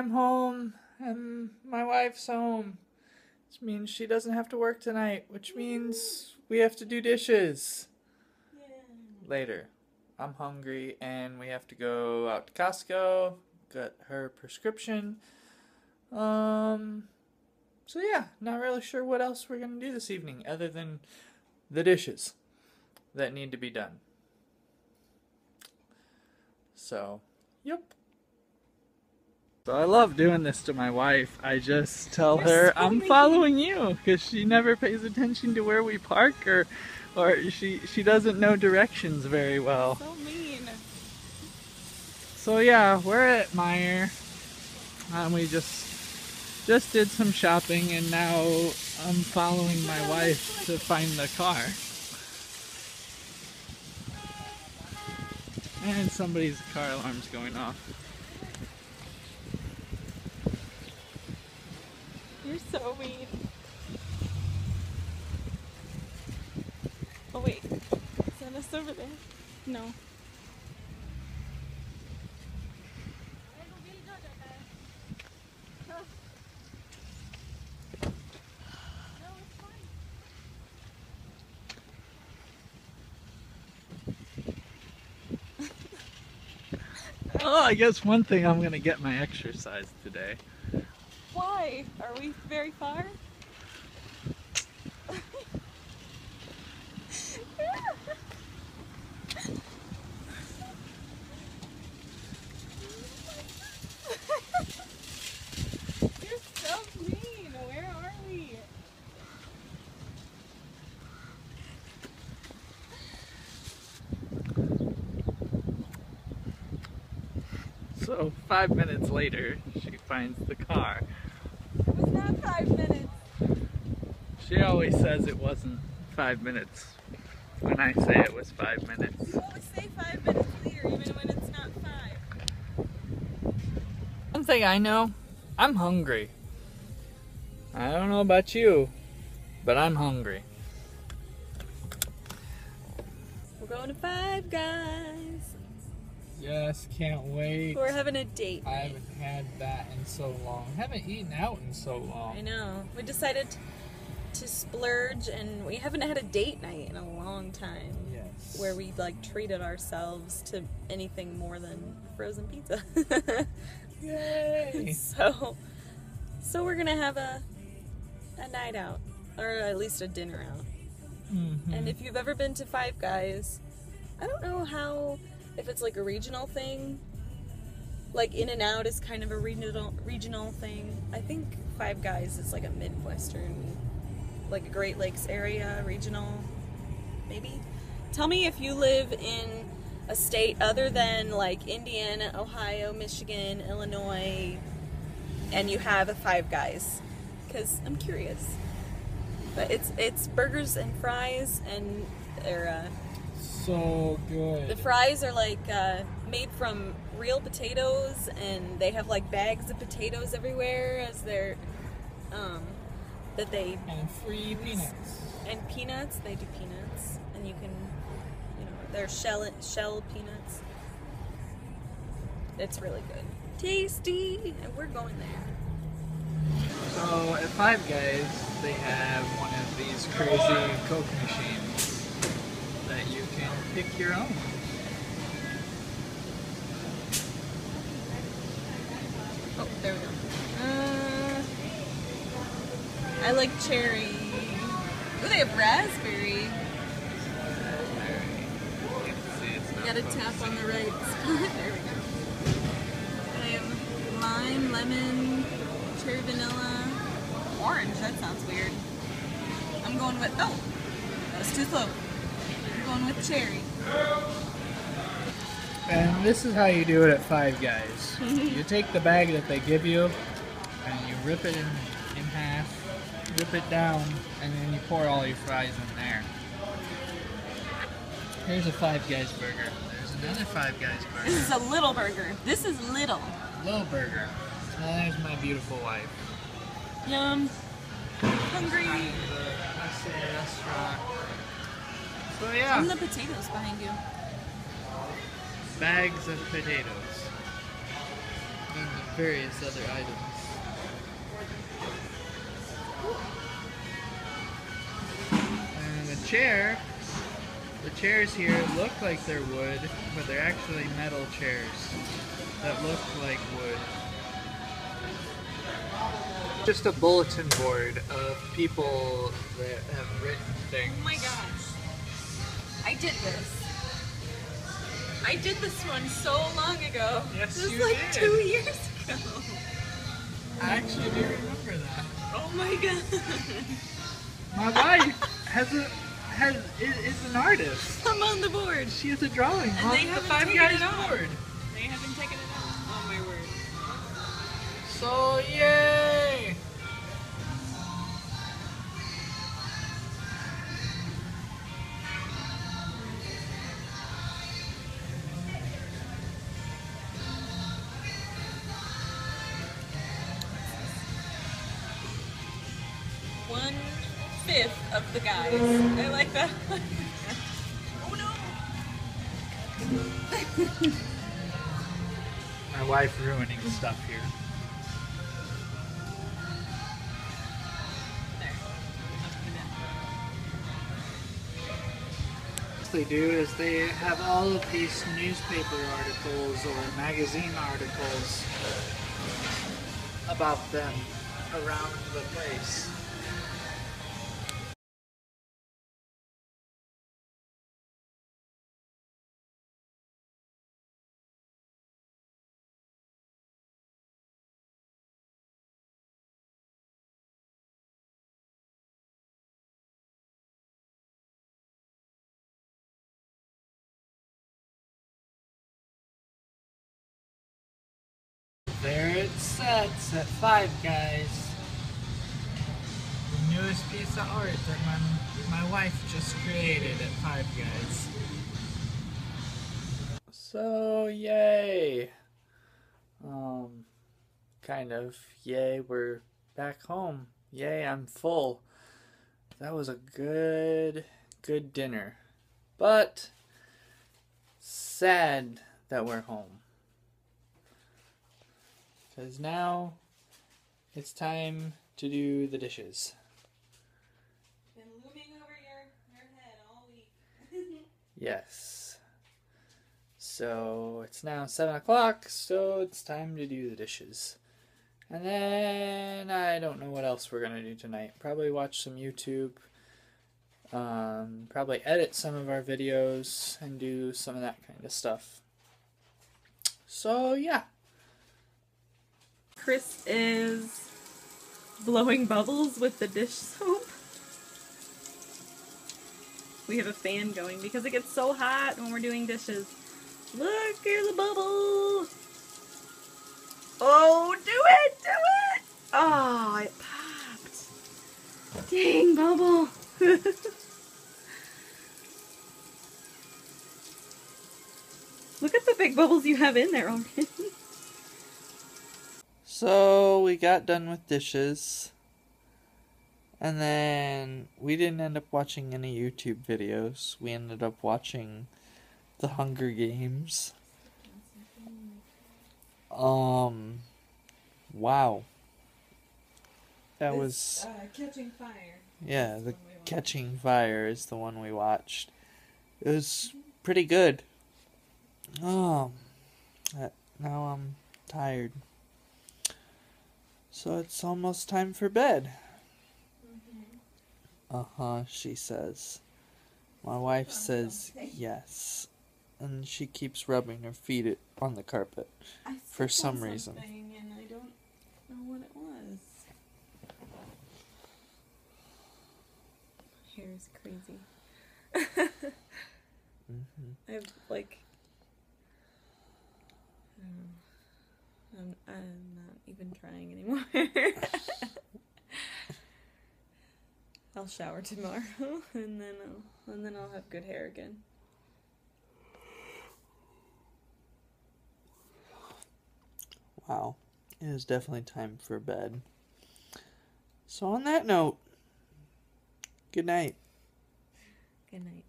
I'm home and my wife's home. Which means she doesn't have to work tonight, which means we have to do dishes later. I'm hungry and we have to go out to Costco, get her prescription. Um so yeah, not really sure what else we're going to do this evening other than the dishes that need to be done. So, yep. So I love doing this to my wife. I just tell her I'm following you because she never pays attention to where we park or or she she doesn't know directions very well. So mean. So yeah, we're at Meijer. And we just just did some shopping and now I'm following my wife to find the car. And somebody's car alarm's going off. You're so mean. Oh wait, that us over there? No. Oh, I guess one thing I'm gonna get my exercise today. Why? Are we very far? So five minutes later, she finds the car. It was not five minutes. She always says it wasn't five minutes when I say it was five minutes. You always say five minutes later, even when it's not five. One thing I know, I'm hungry. I don't know about you, but I'm hungry. We're going to Five Guys. Yes, can't wait. We're having a date. I haven't had that in so long. haven't eaten out in so long. I know. We decided to splurge, and we haven't had a date night in a long time. Yes. Where we like treated ourselves to anything more than frozen pizza. Yay! so, so we're gonna have a a night out, or at least a dinner out. Mhm. And if you've ever been to Five Guys, I don't know how if it's like a regional thing. Like In and Out is kind of a regional regional thing. I think Five Guys is like a midwestern, like a Great Lakes area regional, maybe. Tell me if you live in a state other than like Indiana, Ohio, Michigan, Illinois, and you have a Five Guys, because I'm curious. But it's it's burgers and fries, and they're uh, so good. the fries are like uh, made from real potatoes, and they have like bags of potatoes everywhere as they're um, that they and free peanuts. and peanuts. They do peanuts, and you can you know they're shell shell peanuts. It's really good, tasty, and we're going there. So at Five Guys, they have one of these crazy Coke machines that you can pick your own. Oh, there we go. Uh, I like cherry. Ooh, they have raspberry. Gotta tap on the right spot. There we go. I have lime, lemon, cherry vanilla, orange. That sounds weird. I'm going with. Oh, that was too slow. I'm going with cherry. And this is how you do it at Five Guys. you take the bag that they give you, and you rip it in, in half, rip it down, and then you pour all your fries in there. Here's a Five Guys burger. There's another Five Guys burger. This is a little burger. This is little. Little burger. And there's my beautiful wife. Yum. Hungry. Restaurant. So And the potatoes behind you. bags of potatoes. And various other items. And the chair, the chairs here look like they're wood, but they're actually metal chairs that look like wood. Just a bulletin board of people that have written things. Oh my gosh. I did this. I did this one so long ago. Yes, this was like did. two years ago. I actually do remember that. Oh my god. My wife has a has is, is an artist. I'm on the board. She has a drawing And on they the haven't Five taken Guys it board. They haven't taken it out. Oh my word. So yay! Of the guys. I like that. oh no. My wife ruining stuff here. There. Up to that. What they do is they have all of these newspaper articles or magazine articles about them around the place. It sets at Five Guys. The newest piece of art that my, my wife just created at Five Guys. So, yay! Um, kind of. Yay, we're back home. Yay, I'm full. That was a good, good dinner. But, sad that we're home. Because now it's time to do the dishes. Been looming over your, your head all week. Yes. So it's now 7 o'clock, so it's time to do the dishes. And then I don't know what else we're going to do tonight. Probably watch some YouTube. Um, probably edit some of our videos and do some of that kind of stuff. So yeah. Chris is blowing bubbles with the dish soap. We have a fan going because it gets so hot when we're doing dishes. Look, here's a bubble. Oh, do it, do it. Oh, it popped. Dang, bubble. Look at the big bubbles you have in there already. So we got done with dishes. And then we didn't end up watching any YouTube videos. We ended up watching The Hunger Games. Um wow. That was uh, catching fire. yeah, the Catching Fire is the one we watched. It was pretty good. Oh, uh, now I'm tired. So it's almost time for bed. Uh huh, she says. My wife says yes. And she keeps rubbing her feet on the carpet. For some reason. And I don't know what it was. Hair is crazy. hmm I have like. I don't know. I'm, I'm not even trying anymore. I'll shower tomorrow, and then I'll and then I'll have good hair again. Wow, it is definitely time for bed. So, on that note, good night. good night.